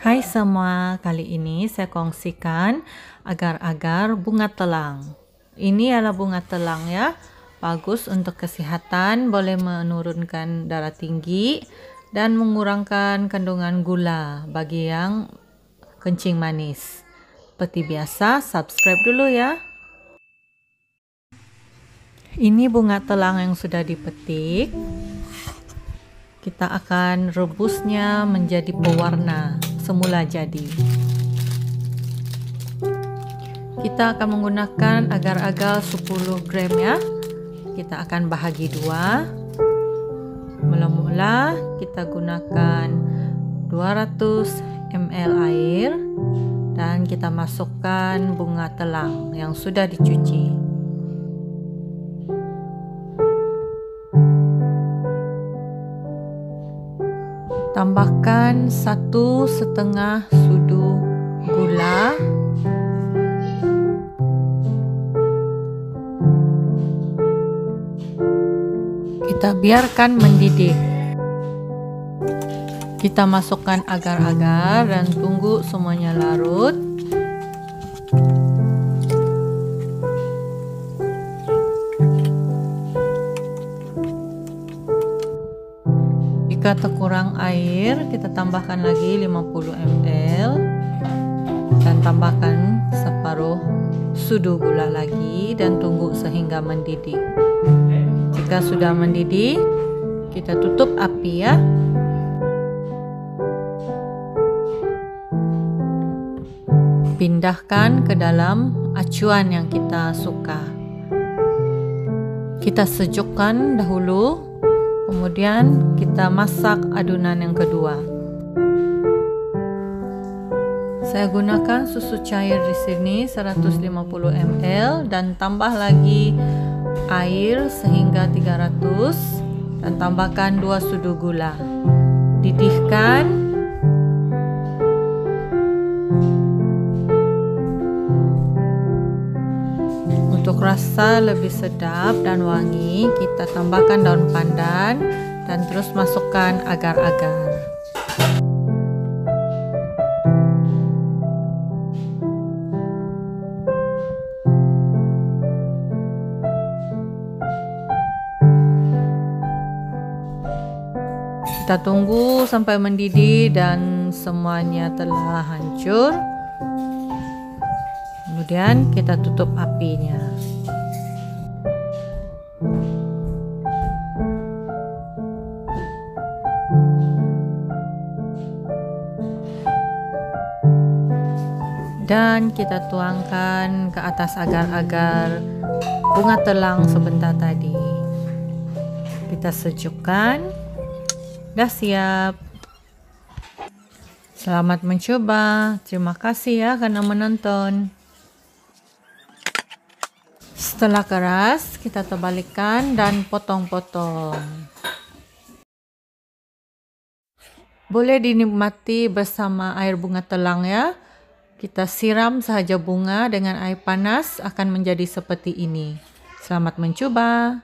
Hai semua, kali ini saya kongsikan agar-agar bunga telang. Ini adalah bunga telang ya, bagus untuk kesehatan, boleh menurunkan darah tinggi dan mengurangkan kandungan gula bagi yang kencing manis. Seperti biasa, subscribe dulu ya. Ini bunga telang yang sudah dipetik. Kita akan rebusnya menjadi pewarna semula jadi. Kita akan menggunakan agar-agar 10 gram ya. Kita akan bahagi dua. Mula-mula kita gunakan 200 ml air dan kita masukkan bunga telang yang sudah dicuci. Tambahkan satu setengah sudu gula. Kita biarkan mendidih. Kita masukkan agar-agar dan tunggu semuanya larut. Jika terkurang air, kita tambahkan lagi 50 ml dan tambahkan separuh sudu gula lagi dan tunggu sehingga mendidih. Jika sudah mendidih, kita tutup api ya. Pindahkan ke dalam acuan yang kita suka. Kita sejukkan dahulu Kemudian kita masak adunan yang kedua. Saya gunakan susu cair di sini 150 ml dan tambah lagi air sehingga 300 dan tambahkan 2 sudu gula. Didihkan Untuk rasa lebih sedap dan wangi, kita tambahkan daun pandan dan terus masukkan agar-agar. Kita tunggu sampai mendidih dan semuanya telah hancur. Kemudian kita tutup apinya. Dan kita tuangkan ke atas agar-agar bunga telang sebentar tadi. Kita sejukkan. Dah siap. Selamat mencoba. Terima kasih ya karena menonton. Setelah keras, kita terbalikkan dan potong-potong. Boleh dinikmati bersama air bunga telang ya. Kita siram sahaja bunga dengan air panas akan menjadi seperti ini. Selamat mencoba.